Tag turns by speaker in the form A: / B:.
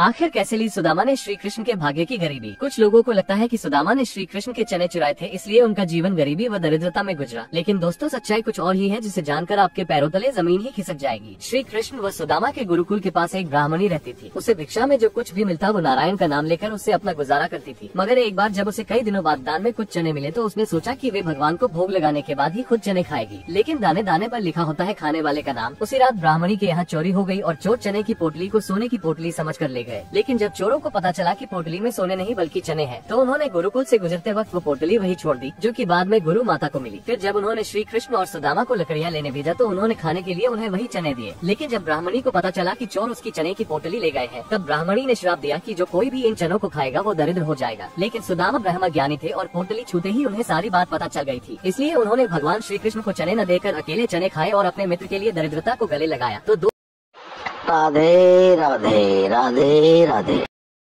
A: आखिर कैसे ली सुदामा ने श्री कृष्ण के भाग्य की गरीबी? कुछ लोगों को लगता है कि सुदामा ने श्री कृष्ण के चने चुराए थे, इसलिए उनका जीवन गरीबी व दरिद्रता में गुजरा। लेकिन दोस्तों, सच्चाई कुछ और ही है, जिसे जानकर आपके पैरों तले ज़मीन ही खिसक जाएगी। श्री कृष्ण व सुदामा के गुरुकुल के पास एक ब्राह्मणी रहती थी। उसे भिक्षा में जो कुछ भी मिलता, वो नारायण का नाम लेकर उससे अपना गुजारा करती थी। मगर एक बार जब उसे कई दिनों बाद दान में कुछ चने मिले तो उसने सोचा की वे भगवान को भोग लगाने के बाद ही खुद चने खाएगी। लेकिन दाने दाने आरोप लिखा होता है, खाने वाले का नाम। उसी रात ब्राह्मणी के यहाँ चोरी हो गई और चोर चने की पोटली को सोने की पोटली समझ कर ले गए। लेकिन जब चोरों को पता चला कि पोटली में सोने नहीं बल्कि चने हैं, तो उन्होंने गुरुकुल से गुजरते वक्त वो पोटली वही छोड़ दी जो कि बाद में गुरु माता को मिली। फिर जब उन्होंने श्री कृष्ण और सुदामा को लकड़ियाँ लेने भेजा तो उन्होंने खाने के लिए उन्हें वही चने दिए। लेकिन जब ब्राह्मणी को पता चला की चोर उसकी चने की पोटली ले गए हैं तब ब्राह्मणी ने श्राप दिया की जो कोई भी इन चनों को खाएगा वो दरिद्र हो जाएगा। लेकिन सुदामा ब्रह्म ज्ञानी थे और पोटली छूते ही उन्हें सारी बात पता चल गई थी। इसलिए उन्होंने भगवान श्री कृष्ण को चने न देकर अकेले चने खाए और अपने मित्र के लिए दरिद्रता को गले लगाया। तो
B: Radhe, Radhe, Radhe, Radhe.